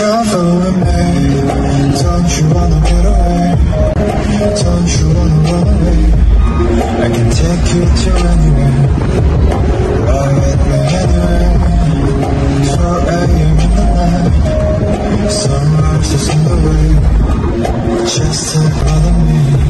Travel with me, don't you wanna get away? Don't you wanna run away? I can take you to anywhere. Ride with me anywhere. 4 a.m. in the night, sunrise is in the way. Just bother me,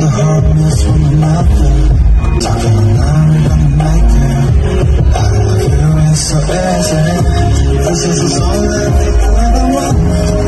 the homeless from another Talking along on the nightmare I don't feel so easy. it This is all that I want